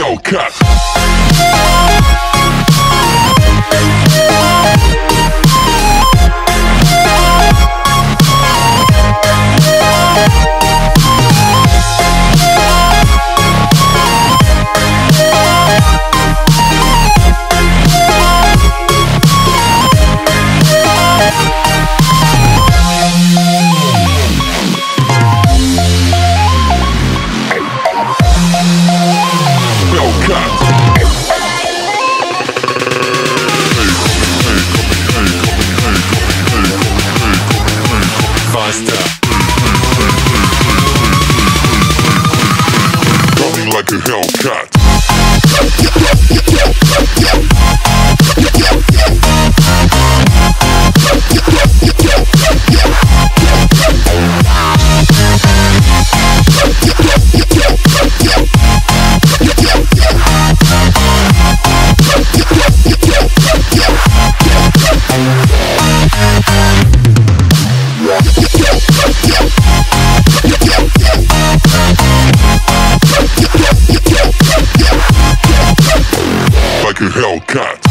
Hellcat. Hellcat. Like a Hellcat.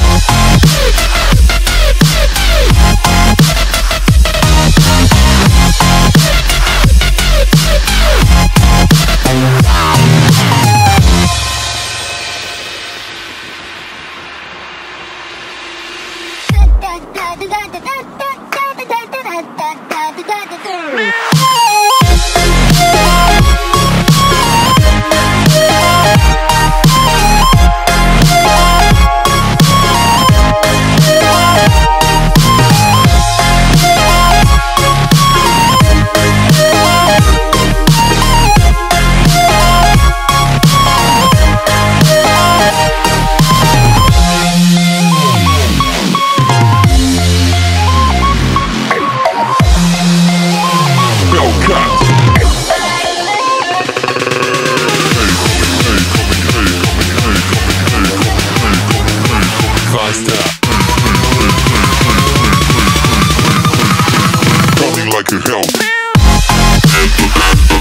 Get to bed, the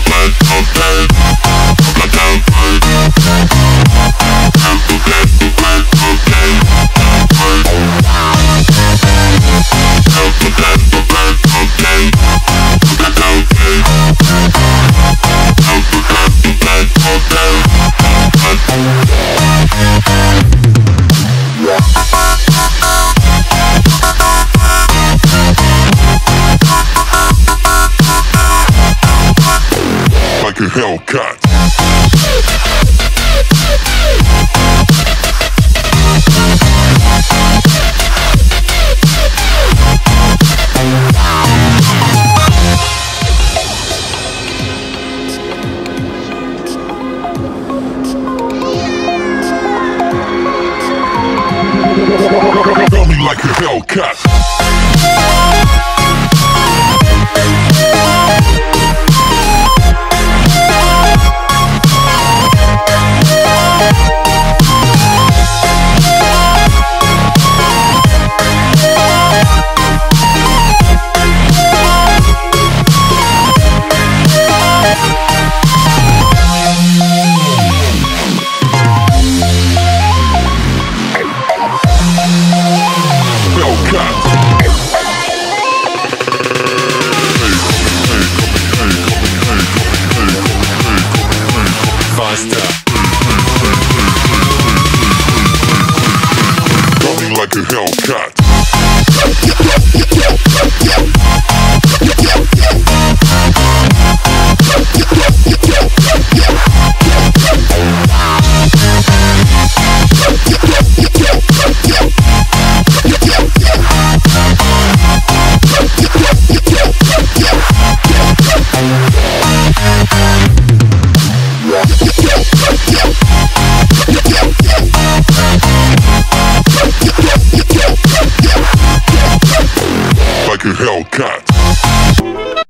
auf the. Like a Hellcat. Like a Hellcat. Hellcat. Faster. Coming like a Hellcat. Like a Hellcat.